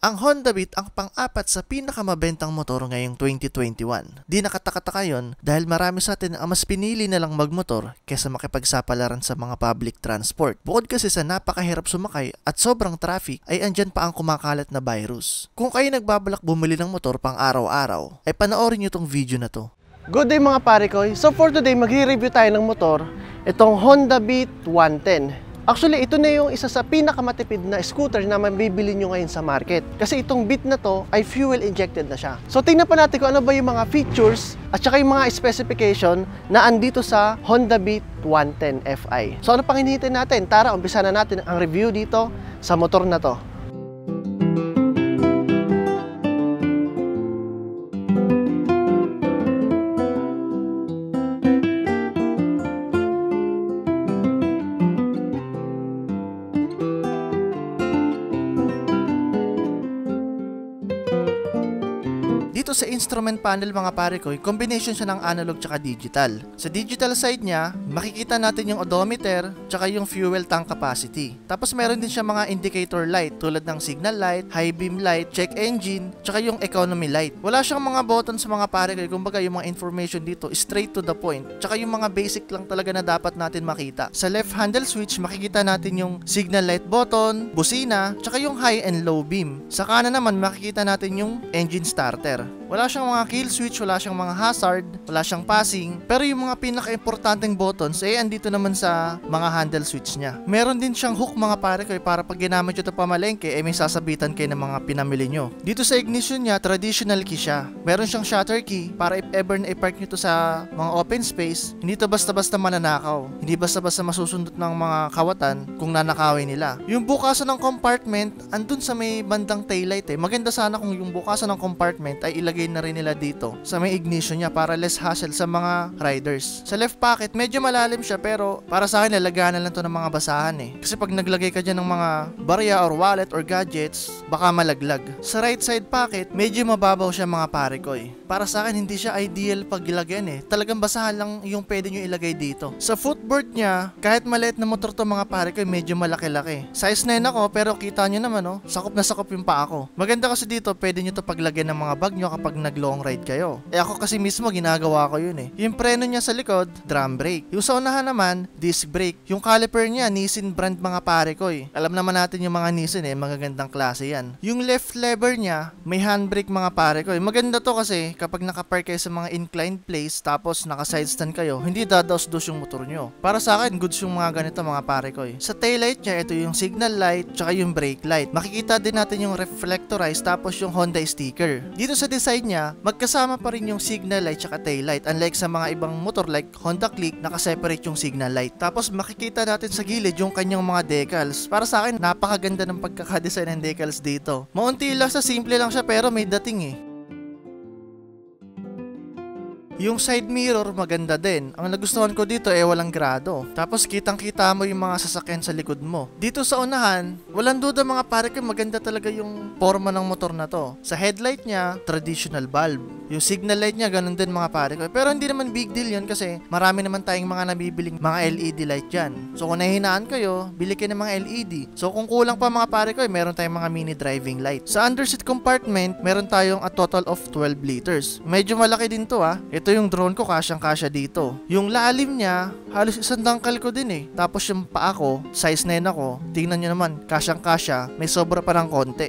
Ang Honda Beat ang pang-apat sa pinakamabentang motor ngayong 2021. Di nakatakataka yon dahil marami sa atin ang mas pinili na lang magmotor kesa makipagsapalaran sa mga public transport. Bukod kasi sa napakahirap sumakay at sobrang traffic ay andyan pa ang kumakalat na virus. Kung kayo nagbabalak bumili ng motor pang araw-araw, ay panoorin nyo tong video na to. Good day mga pare ko. So for today, magre-review tayo ng motor, itong Honda Beat 110. Actually, ito na yung isa sa pinakamatipid na scooter na mabibili nyo ngayon sa market. Kasi itong Beat na to ay fuel injected na siya. So tingnan pa natin kung ano ba yung mga features at saka yung mga specification na andito sa Honda Beat 110 Fi. So ano pang hinihintay natin? Tara, umpisa na natin ang review dito sa motor na to. Dito sa instrument panel mga pare ko, combination siya ng analog tsaka digital. Sa digital side niya, makikita natin yung odometer tsaka yung fuel tank capacity. Tapos meron din siya mga indicator light tulad ng signal light, high beam light, check engine, tsaka yung economy light. Wala siyang mga buttons mga pare ko, kumbaga yung mga information dito straight to the point. Tsaka yung mga basic lang talaga na dapat natin makita. Sa left handle switch, makikita natin yung signal light button, busina, tsaka yung high and low beam. Sa kanan naman, makikita natin yung engine starter. Wala siyang mga kill switch, wala siyang mga hazard, wala siyang passing, pero yung mga pinaka-importanting buttons eh andito naman sa mga handle switch niya. Meron din siyang hook mga pare ko para pag ginamit nyo ito pamalengke eh may sasabitan kayo ng mga pinamili nyo. Dito sa ignition niya, traditional key siya. Meron siyang shutter key para if ever na i-park nyo to sa mga open space, hindi to basta-basta mananakaw. Hindi basta-basta masusundot ng mga kawatan kung nanakawin nila. Yung bukasan ng compartment, andun sa may bandang taillight eh. Maganda sana kung yung bukasan ng compartment ay ilagay na rin nila dito sa may ignition niya para less hassle sa mga riders. Sa left pocket, medyo malalim siya pero para sa akin lalaganan lang to ng mga basahan eh. Kasi pag naglagay ka dyan ng mga barya or wallet or gadgets, baka malaglag. Sa right side pocket, medyo mababaw siya mga pare ko eh. Para sa akin, hindi siya ideal pag ilagyan eh. Talagang basahan lang yung pwede nyo ilagay dito. Sa footboard niya, kahit maliit na motor to mga pare ko, medyo malaki-laki. Size 9 ako, pero kita nyo naman oh, sakop na sakop yung pa ako. Maganda kasi dito, pwede nyo to paglagyan ng mga bag nyo kapag nag long ride kayo. Eh ako kasi mismo, ginagawa ko yun eh. Yung preno niya sa likod, drum brake. Yung sa unahan naman, disc brake. Yung caliper niya, Nissin brand mga pare ko eh. Alam naman natin yung mga Nissin eh, magagandang klase yan. Yung left lever niya, may handbrake mga pare ko eh. Maganda to kasi kapag nakapark kayo sa mga inclined place tapos naka side stand kayo, hindi dadaos-dos yung motor nyo. Para sa akin, goods yung mga ganito mga pare ko eh. Sa taillight niya, ito yung signal light tsaka yung brake light. Makikita din natin yung reflectorized tapos yung Honda sticker. Dito sa design niya, magkasama pa rin yung signal light tsaka tail light. Unlike sa mga ibang motor like Honda Click, nakaseparate yung signal light. Tapos makikita natin sa gilid yung kanyang mga decals. Para sa akin, napakaganda ng pagkakadesign ng decals dito. Maunti lang sa simple lang siya pero may dating eh. Yung side mirror maganda din. Ang nagustuhan ko dito eh walang grado. Tapos kitang kita mo yung mga sasakyan sa likod mo. Dito sa unahan, walang duda mga pare ko maganda talaga yung forma ng motor na to. Sa headlight niya, traditional bulb. Yung signal light niya ganun din mga pare ko. Pero hindi naman big deal yun kasi marami naman tayong mga nabibiling mga LED light dyan. So kung nahinaan kayo, bili kayo ng mga LED. So kung kulang pa mga pare ko, meron tayong mga mini driving light. Sa underseat compartment, meron tayong a total of 12 liters. Medyo malaki din to ah. Ito yung drone ko kasyang kasya dito. Yung lalim niya, halos isang dangkal ko din eh. Tapos yung paa ko, size 9 ako, tingnan nyo naman, kasyang kasya, may sobra pa ng konti.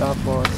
Tapos,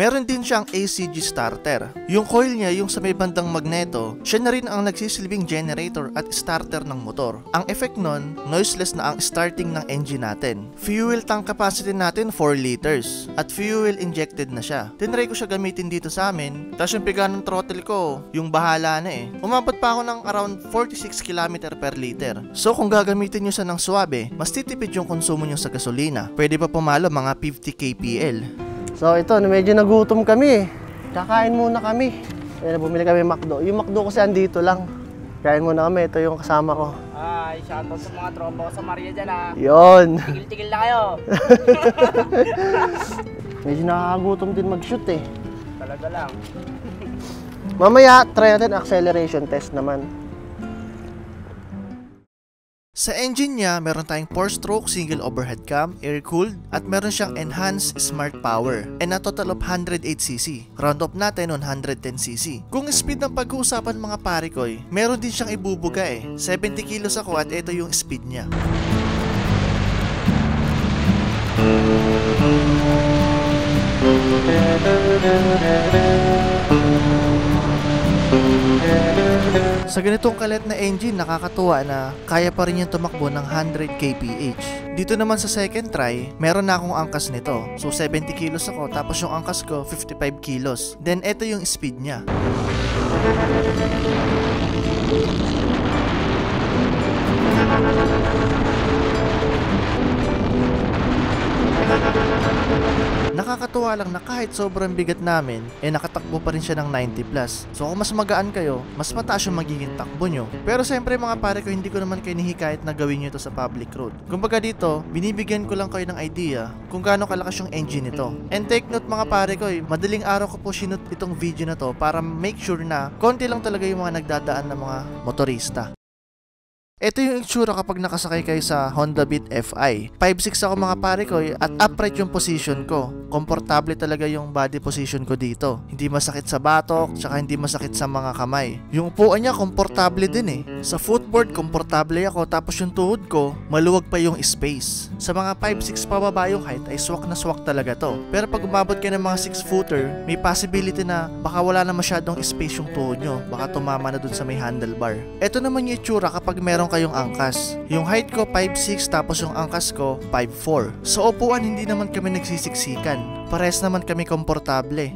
Meron din siyang ACG starter. Yung coil niya, yung sa may bandang magneto, siya na rin ang nagsisilbing generator at starter ng motor. Ang effect nun, noiseless na ang starting ng engine natin. Fuel tank capacity natin 4 liters at fuel injected na siya. Tinry ko siya gamitin dito sa amin, tapos yung piga ng throttle ko, yung bahala na eh. Umabot pa ako ng around 46 km per liter. So kung gagamitin nyo siya ng suabe, mas titipid yung konsumo nyo sa gasolina. Pwede pa pumalo mga 50 kpl. So ito, medyo nagutom kami. Kakain muna kami. Ayun, bumili kami McDo. Yung McDo kasi andito lang. Kain muna kami. Ito yung kasama ko. Ay, shoutout sa mga tropa ko sa Maria dyan ha. Yon. Tigil-tigil na kayo. Medyo nakakagutom din mag-shoot eh. Talaga lang. Mamaya, try natin acceleration test naman. Sa engine niya, meron tayong 4-stroke single overhead cam, air-cooled, at meron siyang enhanced smart power and a total of 108cc. Round up natin on 110cc. Kung speed ng pag-uusapan mga pare ko eh, meron din siyang ibubuga eh. 70 kilos ako at ito yung speed niya. Sa ganitong kalit na engine, nakakatuwa na kaya pa rin yung tumakbo ng 100 kph. Dito naman sa second try, meron na akong angkas nito. So 70 kilos ako, tapos yung angkas ko 55 kilos. Then ito yung speed niya. Nakakatuwa lang na kahit sobrang bigat namin, eh nakatakbo pa rin siya ng 90 plus. So kung mas magaan kayo, mas mataas yung magiging takbo nyo. Pero siyempre mga pare ko, hindi ko naman kayo nihikayat na gawin nyo ito sa public road. Kumbaga dito, binibigyan ko lang kayo ng idea kung gaano kalakas yung engine nito. And take note mga pare ko, eh, madaling araw ko po sinut itong video na to para make sure na konti lang talaga yung mga nagdadaan ng mga motorista. Ito yung itsura kapag nakasakay kayo sa Honda Beat FI. 5'6 ako mga pare ko at upright yung position ko. Komportable talaga yung body position ko dito. Hindi masakit sa batok, tsaka hindi masakit sa mga kamay. Yung upuan niya komportable din eh. Sa footboard komportable ako tapos yung tuhod ko maluwag pa yung space. Sa mga 5'6 pababa yung height ay swak na swak talaga to. Pero pag umabot ka ng mga 6 footer, may possibility na baka wala na masyadong space yung tuhod nyo. Baka tumama na dun sa may handlebar. Ito naman yung itsura kapag meron kayong angkas. Yung height ko 5'6 tapos yung angkas ko 5'4. Sa upuan hindi naman kami nagsisiksikan. Pares naman kami komportable.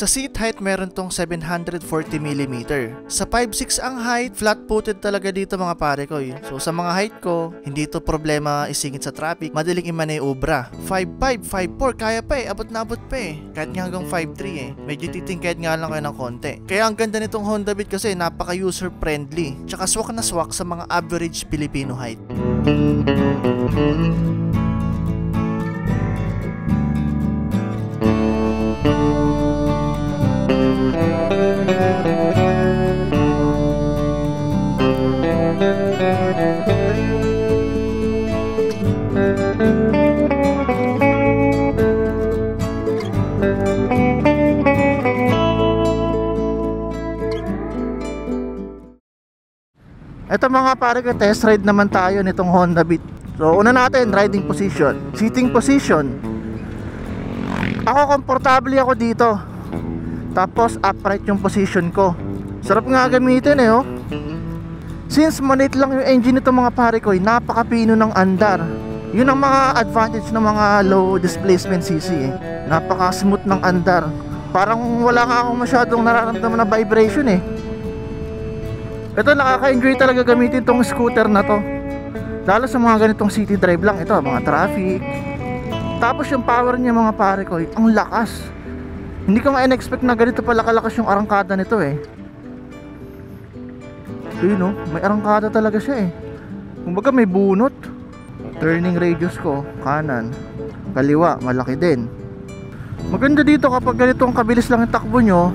Sa seat height meron tong 740mm. Sa 5'6 ang height, flat-footed talaga dito mga pare ko. eh. So sa mga height ko, hindi to problema isingit sa traffic, madaling imaneobra. 5'5, 5'4, kaya pa eh, abot na abot pa eh. Kahit nga hanggang 5'3 eh. Medyo titingkad nga lang kayo ng konti. Kaya ang ganda nitong Honda Beat kasi napaka user friendly. Tsaka swak na swak sa mga average Filipino height. Ito mga pare ko, test ride naman tayo nitong Honda Beat. So, una natin, riding position. Sitting position. Ako, komportable ako dito. Tapos, upright yung position ko. Sarap nga gamitin eh, oh. Since maliit lang yung engine nito mga pare ko, eh, napakapino ng andar. Yun ang mga advantage ng mga low displacement CC eh. Napaka smooth ng andar. Parang wala nga akong masyadong nararamdaman na vibration eh. Ito nakaka-enjoy talaga gamitin tong scooter na to. Lalo sa mga ganitong city drive lang ito, mga traffic. Tapos yung power niya mga pare ko, ang lakas. Hindi ko nga in-expect na ganito pala kalakas yung arangkada nito eh. Yun no, may arangkada talaga siya eh. Kumbaga may bunot. Turning radius ko, kanan. Kaliwa, malaki din. Maganda dito kapag ganitong kabilis lang yung takbo nyo.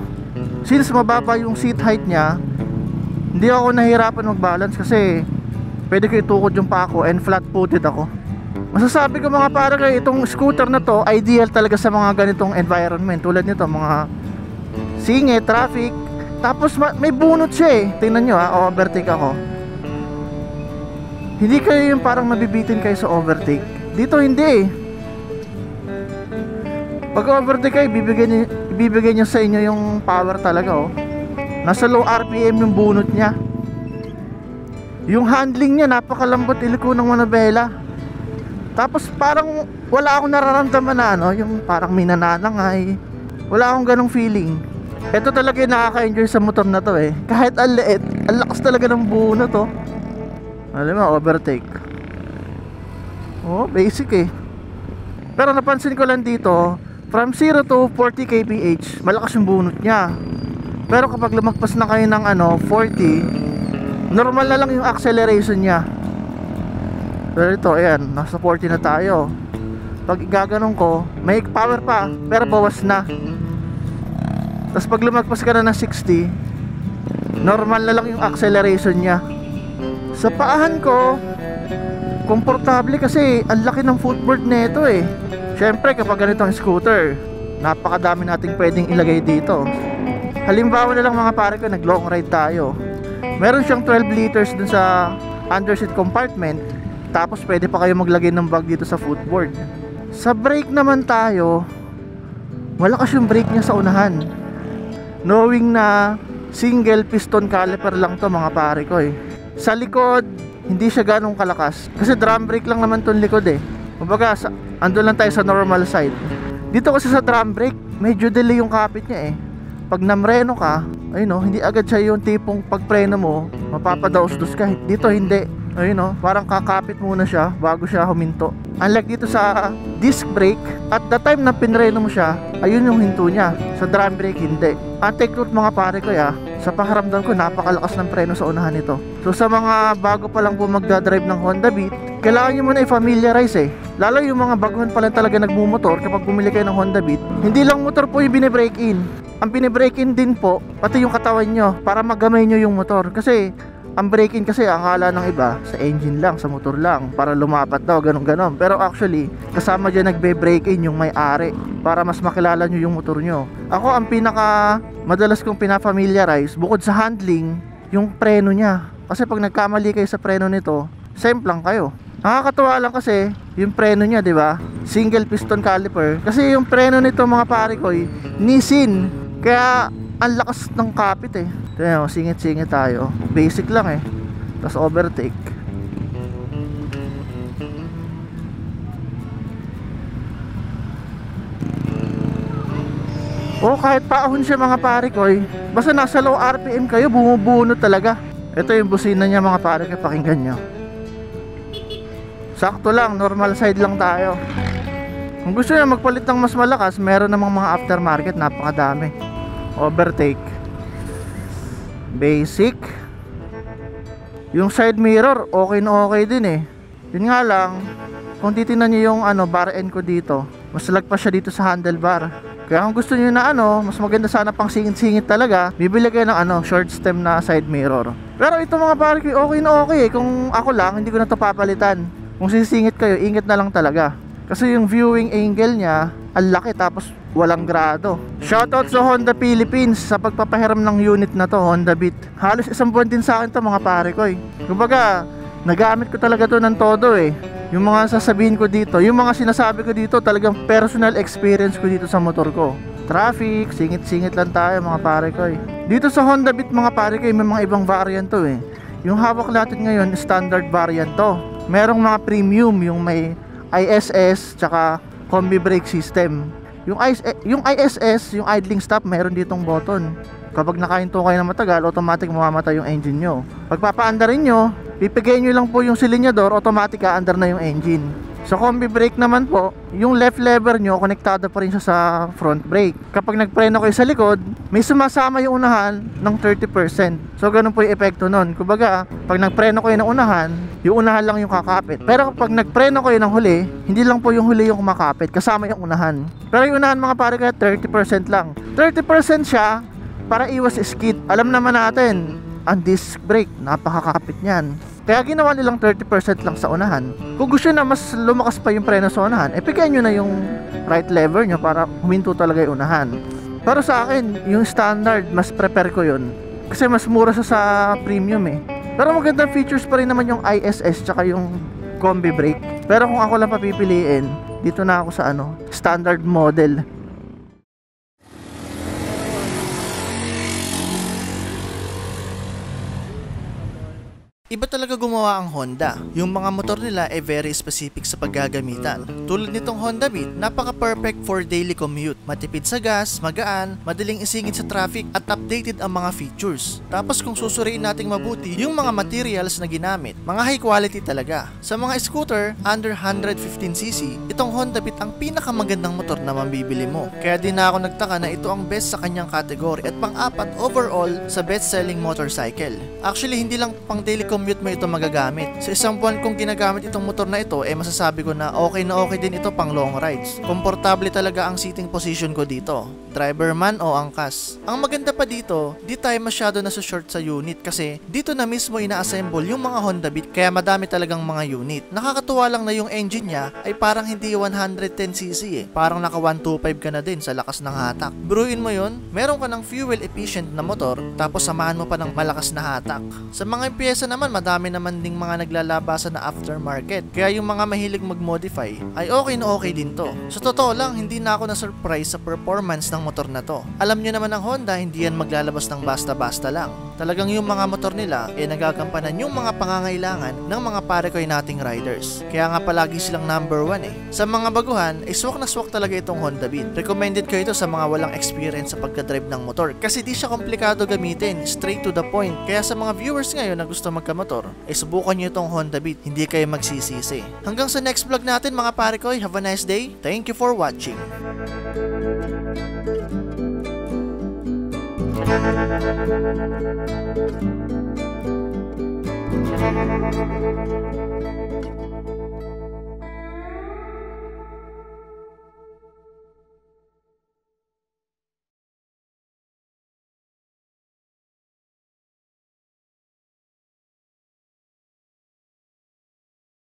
Since mababa yung seat height niya, hindi ako nahirapan mag-balance kasi pwede ko itukod yung pa ako and flat-footed ako. Masasabi ko mga para kay itong scooter na to ideal talaga sa mga ganitong environment tulad nito mga singe, traffic tapos ma- may bunot siya eh tingnan nyo ha, overtake ako hindi kayo yung parang mabibitin kayo sa overtake dito hindi eh pag overtake kayo bibigyan, ni- ibibigay niya sa inyo yung power talaga oh Nasa low RPM yung bunot niya. Yung handling niya napakalambot iliko ng manabela. Tapos parang wala akong nararamdaman na ano, yung parang may nananangay. Wala akong ganong feeling. Ito talaga yung nakaka-enjoy sa motor na to eh. Kahit ang liit, ang lakas talaga ng bunot oh. Alam mo, overtake. Oh, basic eh. Pero napansin ko lang dito, from 0 to 40 kph, malakas yung bunot niya. Pero kapag lumagpas na kayo ng ano, 40, normal na lang yung acceleration niya. Pero ito, ayan, nasa 40 na tayo. Pag gaganon ko, may power pa, pero bawas na. Tapos pag lumagpas ka na ng 60, normal na lang yung acceleration niya. Sa paahan ko, komportable kasi ang laki ng footboard nito eh. Syempre kapag ganitong scooter, napakadami nating pwedeng ilagay dito. Halimbawa na lang mga pare ko, nag long ride tayo. Meron siyang 12 liters dun sa underseat compartment. Tapos pwede pa kayo maglagay ng bag dito sa footboard. Sa brake naman tayo, malakas yung brake niya sa unahan. Knowing na single piston caliper lang to mga pare ko eh. Sa likod, hindi siya ganong kalakas. Kasi drum brake lang naman tong likod eh. Kumbaga, ando lang tayo sa normal side. Dito kasi sa drum brake, medyo delay yung kapit niya eh. Pag namreno ka, ayun no, hindi agad siya yung tipong pagpreno mo, mapapadaos-dos ka. Dito hindi. Ayun no, parang kakapit muna siya bago siya huminto. Unlike dito sa disc brake, at the time na pinreno mo siya, ayun yung hinto niya. Sa drum brake, hindi. Ang take note mga pare ko ya, sa pakiramdam ko, napakalakas ng preno sa unahan nito. So sa mga bago pa lang po magdadrive ng Honda Beat, kailangan nyo muna i-familiarize eh. Lalo yung mga baguhan pa lang talaga nagmumotor kapag bumili kayo ng Honda Beat, hindi lang motor po yung binibreak in. Ang binibreak in din po, pati yung katawan nyo, para magamay nyo yung motor. Kasi, ang break-in kasi ang akala ng iba sa engine lang, sa motor lang para lumapat daw, ganun ganon pero actually kasama dyan nagbe-break-in yung may-ari para mas makilala nyo yung motor nyo. Ako ang pinaka madalas kong pinafamiliarize bukod sa handling yung preno niya. Kasi pag nagkamali kayo sa preno nito same lang kayo. Nakakatuwa lang kasi yung preno niya di ba? Single piston caliper. Kasi yung preno nito mga pare ko eh, Nissin kaya ang lakas ng kapit eh Tignan mo, singit-singit tayo. Basic lang eh. Tapos overtake. O kahit paahon siya mga pare ko eh. Basta nasa low RPM kayo, bumubunot talaga. Ito yung busina niya mga pare ko, pakinggan nyo. Sakto lang, normal side lang tayo. Kung gusto niya magpalit ng mas malakas, meron namang mga aftermarket, napakadami. Overtake. Basic. Yung side mirror okay na okay din eh. Yun nga lang kung titingnan nyo yung ano bar end ko dito mas lagpas siya dito sa handlebar kaya kung gusto niyo na ano mas maganda sana pang singit-singit talaga bibili kayo ng ano short stem na side mirror. Pero ito mga pare okay na okay eh. Kung ako lang hindi ko na to papalitan. Kung sisingit kayo ingat na lang talaga kasi yung viewing angle niya ang laki tapos walang grado. Shoutout sa Honda Philippines sa pagpapahiram ng unit na to, Honda Beat. Halos isang buwan din sa akin to mga pare ko eh. Kumbaga, nagamit ko talaga to ng todo eh. Yung mga sasabihin ko dito, yung mga sinasabi ko dito, talagang personal experience ko dito sa motor ko. Traffic, singit-singit lang tayo mga pare ko eh. Dito sa Honda Beat mga pare ko, eh, may mga ibang variant to eh. Yung hawak natin ngayon, standard variant to. Merong mga premium, yung may ISS, tsaka combi brake system. Yung, IS, yung ISS, yung idling stop, meron ditong button. Kapag nakahinto kayo ng matagal, automatic mamamatay yung engine nyo. Pagpapaandar nyo, pipigayin nyo lang po yung silinyador, automatic aandar na yung engine. Sa combi brake naman po, yung left lever nyo, konektado pa rin siya sa front brake. Kapag nagpreno kayo sa likod, may sumasama yung unahan ng 30%. So, ganun po yung epekto nun. Kumbaga, pag nagpreno kayo ng unahan, yung unahan lang yung kakapit. Pero kapag nagpreno kayo ng huli, hindi lang po yung huli yung kumakapit, kasama yung unahan. Pero yung unahan mga pare kaya 30% lang. 30% siya para iwas skid. Alam naman natin, ang disc brake, napakakapit niyan. Kaya ginawa nilang 30% lang sa unahan. Kung gusto na mas lumakas pa yung preno sa unahan, eh pigayin nyo na yung right lever nyo para huminto talaga yung unahan. Pero sa akin, yung standard, mas prepare ko yun. Kasi mas mura sa sa premium eh. Pero magandang features pa rin naman yung ISS tsaka yung combi brake. Pero kung ako lang papipiliin, dito na ako sa ano, standard model Iba talaga gumawa ang Honda. Yung mga motor nila ay very specific sa paggagamitan. Tulad nitong Honda Beat, napaka-perfect for daily commute. Matipid sa gas, magaan, madaling isingit sa traffic, at updated ang mga features. Tapos kung susuriin nating mabuti, yung mga materials na ginamit, mga high quality talaga. Sa mga scooter, under 115cc, itong Honda Beat ang pinakamagandang motor na mambibili mo. Kaya din na ako nagtaka na ito ang best sa kanyang category at pang-apat overall sa best-selling motorcycle. Actually, hindi lang pang daily mo ito magagamit. Sa isang buwan kong ginagamit itong motor na ito, eh masasabi ko na okay na okay din ito pang long rides. Komportable talaga ang seating position ko dito. Driver man o angkas. Ang maganda pa dito, di tayo masyado na short sa unit kasi dito na mismo ina-assemble yung mga Honda Beat kaya madami talagang mga unit. Nakakatuwa lang na yung engine niya ay parang hindi 110cc eh. Parang naka 125 ka na din sa lakas ng hatak. Bruin mo yun, meron ka ng fuel efficient na motor tapos samahan mo pa ng malakas na hatak. Sa mga pyesa naman, madami naman ding mga naglalabasan na aftermarket. Kaya yung mga mahilig mag-modify ay okay na okay din to. Sa totoo lang, hindi na ako na-surprise sa performance ng motor na to. Alam nyo naman ng Honda, hindi yan maglalabas ng basta-basta lang. Talagang yung mga motor nila ay nagagampanan yung mga pangangailangan ng mga pare ko nating riders. Kaya nga palagi silang number one eh. Sa mga baguhan, ay swak na swak talaga itong Honda Beat. Recommended ko ito sa mga walang experience sa pagka-drive ng motor kasi di siya komplikado gamitin, straight to the point. Kaya sa mga viewers ngayon na gusto magka-motor, ay subukan nyo itong Honda Beat, hindi kayo magsisisi. Hanggang sa next vlog natin mga pare ko, have a nice day. Thank you for watching. Thank you.